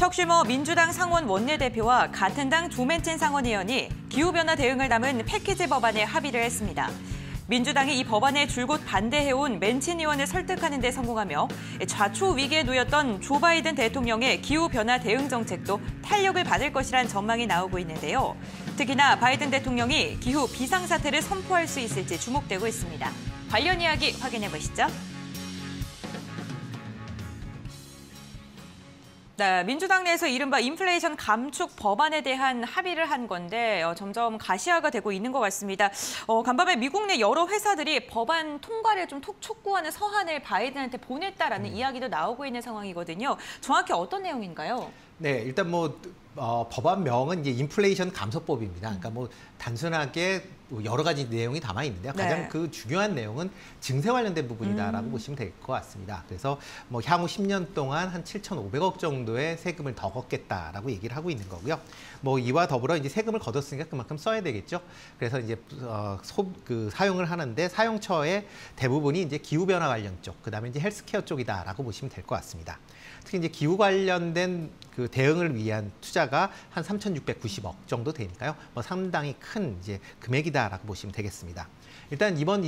척슈머 민주당 상원 원내대표와 같은 당 조맨친 상원의원이 기후변화 대응을 담은 패키지 법안에 합의를 했습니다. 민주당이 이 법안에 줄곧 반대해온 맨친 의원을 설득하는 데 성공하며 좌초 위기에 놓였던 조 바이든 대통령의 기후변화 대응 정책도 탄력을 받을 것이란 전망이 나오고 있는데요. 특히나 바이든 대통령이 기후 비상사태를 선포할 수 있을지 주목되고 있습니다. 관련 이야기 확인해 보시죠. 네, 민주당 내에서 이른바 인플레이션 감축 법안에 대한 합의를 한 건데 어, 점점 가시화가 되고 있는 것 같습니다. 어, 간밤에 미국 내 여러 회사들이 법안 통과를 좀 촉구하는 서한을 바이든한테 보냈다라는 음. 이야기도 나오고 있는 상황이거든요. 정확히 어떤 내용인가요? 네, 일단 뭐 어, 법안명은 이제 인플레이션 감소법입니다. 그러니까 뭐 단순하게 여러 가지 내용이 담아 있는데요. 가장 네. 그 중요한 내용은 증세 관련된 부분이다라고 음. 보시면 될 것 같습니다. 그래서 뭐 향후 10년 동안 한 7,500억 정도의 세금을 더 걷겠다라고 얘기를 하고 있는 거고요. 뭐 이와 더불어 이제 세금을 걷었으니까 그만큼 써야 되겠죠. 그래서 이제 어, 소, 그 사용을 하는데 사용처의 대부분이 이제 기후 변화 관련 쪽, 그다음에 이제 헬스케어 쪽이다라고 보시면 될 것 같습니다. 특히 이제 기후 관련된 그 대응을 위한 투자가 한 3,690억 정도 되니까요. 뭐 상당히 큰 이제 금액이다 라고 보시면 되겠습니다. 일단 이번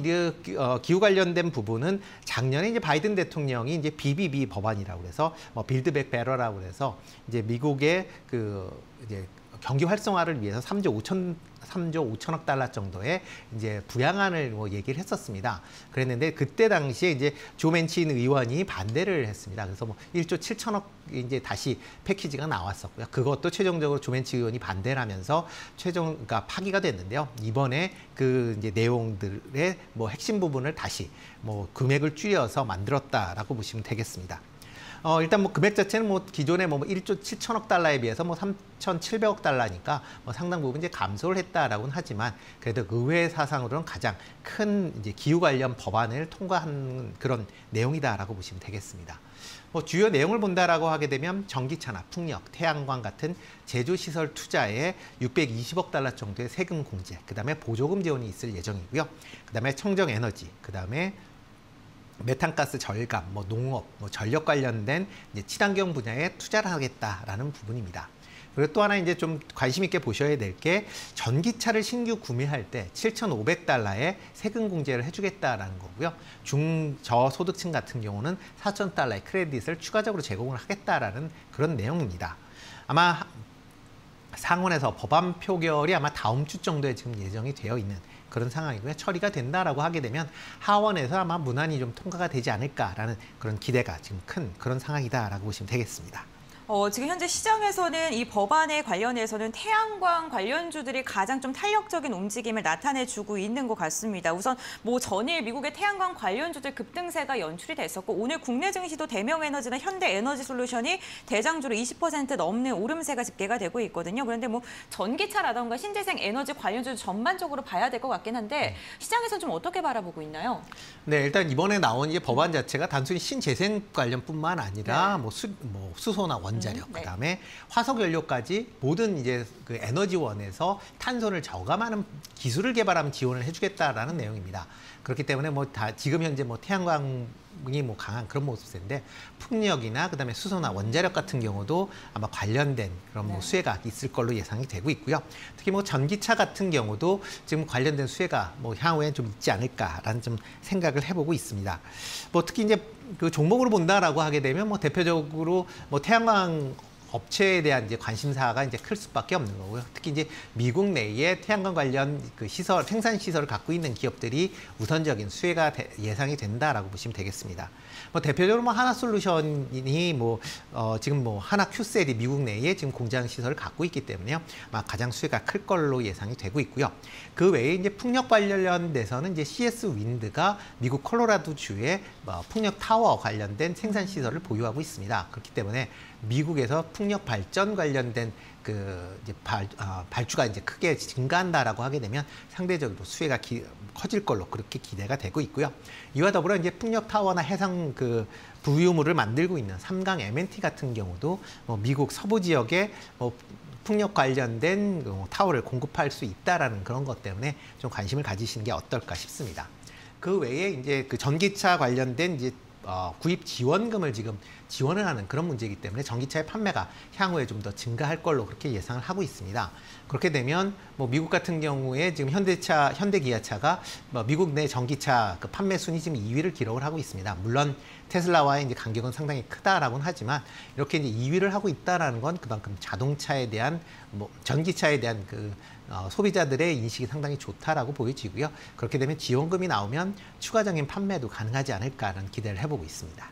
어, 기후 관련된 부분은 작년에 이제 바이든 대통령이 이제 BBB 법안이라고 해서 뭐 빌드백 베러라고 해서 이제 미국의 그 이제 경기 활성화를 위해서 3조 5천 3조 5천억 달러 정도의 이제 부양안을 뭐 얘기를 했었습니다. 그랬는데 그때 당시에 이제 조맨친 의원이 반대를 했습니다. 그래서 뭐 1조 7천억 이제 다시 패키지가 나왔었고요. 그것도 최종적으로 조맨치 의원이 반대를 하면서 최종 그러니까 파기가 됐는데요. 이번에 그 이제 내용들의 뭐 핵심 부분을 다시 뭐 금액을 줄여서 만들었다라고 보시면 되겠습니다. 어, 일단 뭐 금액 자체는 뭐 기존에 뭐 1조 7천억 달러에 비해서 뭐 3,700억 달러니까 뭐 상당 부분 이제 감소를 했다라고는 하지만 그래도 의회 사상으로는 가장 큰 이제 기후 관련 법안을 통과한 그런 내용이다라고 보시면 되겠습니다. 뭐 주요 내용을 본다라고 하게 되면 전기차나 풍력, 태양광 같은 제조 시설 투자에 620억 달러 정도의 세금 공제, 그다음에 보조금 지원이 있을 예정이고요. 그다음에 청정 에너지, 그다음에 메탄가스 절감, 뭐 농업, 뭐 전력 관련된 친환경 분야에 투자를 하겠다라는 부분입니다. 그리고 또 하나 이제 좀 관심 있게 보셔야 될 게 전기차를 신규 구매할 때 7,500달러의 세금 공제를 해주겠다라는 거고요. 중저소득층 같은 경우는 4,000달러의 크레딧을 추가적으로 제공을 하겠다라는 그런 내용입니다. 아마 상원에서 법안 표결이 아마 다음 주 정도에 지금 예정이 되어 있는 그런 상황이고요. 처리가 된다라고 하게 되면 하원에서 아마 무난히 좀 통과가 되지 않을까라는 그런 기대가 지금 큰 그런 상황이다라고 보시면 되겠습니다. 어, 지금 현재 시장에서는 이 법안에 관련해서는 태양광 관련주들이 가장 좀 탄력적인 움직임을 나타내주고 있는 것 같습니다. 우선 뭐 전일 미국의 태양광 관련주들 급등세가 연출이 됐었고 오늘 국내 증시도 대명에너지나 현대에너지솔루션이 대장주로 20% 넘는 오름세가 집계가 되고 있거든요. 그런데 뭐 전기차라던가 신재생 에너지 관련주 전반적으로 봐야 될 것 같긴 한데 시장에서는 좀 어떻게 바라보고 있나요? 네, 일단 이번에 나온 이 법안 자체가 단순히 신재생 관련뿐만 아니라 네. 뭐, 수, 뭐 수소나 원 원자력, 음, 네. 그다음에 화석 연료까지 모든 이제 그 에너지원에서 탄소를 저감하는 기술을 개발하면 지원을 해주겠다라는 내용입니다. 그렇기 때문에 뭐 다 지금 현재 뭐 태양광 이뭐 강한 그런 모습인데 풍력이나 그다음에 수소나 원자력 같은 경우도 아마 관련된 그런 뭐 네. 수혜가 있을 걸로 예상이 되고 있고요. 특히 뭐 전기차 같은 경우도 지금 관련된 수혜가 뭐 향후에 좀 있지 않을까라는 좀 생각을 해보고 있습니다. 뭐 특히 이제 그 종목으로 본다라고 하게 되면 뭐 대표적으로 뭐 태양광 업체에 대한 이제 관심사가 이제 클 수밖에 없는 거고요. 특히 이제 미국 내에 태양광 관련 그 시설, 생산 시설을 갖고 있는 기업들이 우선적인 수혜가 예상이 된다라고 보시면 되겠습니다. 뭐 대표적으로 뭐 하나 솔루션이 뭐 어, 지금 뭐 하나 큐셀이 미국 내에 지금 공장 시설을 갖고 있기 때문에요. 막 가장 수혜가 클 걸로 예상이 되고 있고요. 그 외에 이제 풍력 관련돼서는 이제 CS 윈드가 미국 콜로라도 주에 뭐 풍력 타워 관련된 생산 시설을 보유하고 있습니다. 그렇기 때문에 미국에서 풍력 발전 관련된 그 이제 발, 어, 발주가 이제 크게 증가한다라고 하게 되면 상대적으로 수혜가 기, 커질 걸로 그렇게 기대가 되고 있고요. 이와 더불어 이제 풍력 타워나 해상 그 부유물을 만들고 있는 삼강 M&T 같은 경우도 뭐 미국 서부 지역에 뭐 풍력 관련된 그 타워를 공급할 수 있다라는 그런 것 때문에 좀 관심을 가지시는 게 어떨까 싶습니다. 그 외에 이제 그 전기차 관련된 이제 어, 구입 지원금을 지금 지원을 하는 그런 문제이기 때문에 전기차의 판매가 향후에 좀 더 증가할 걸로 그렇게 예상을 하고 있습니다. 그렇게 되면 뭐 미국 같은 경우에 지금 현대차, 현대기아차가 뭐 미국 내 전기차 그 판매 순위 지금 2위를 기록을 하고 있습니다. 물론 테슬라와의 이제 간격은 상당히 크다라고는 하지만 이렇게 이제 2위를 하고 있다라는 건 그만큼 자동차에 대한 뭐 전기차에 대한 그 어, 소비자들의 인식이 상당히 좋다라고 보여지고요. 그렇게 되면 지원금이 나오면 추가적인 판매도 가능하지 않을까라는 기대를 해보고 있습니다.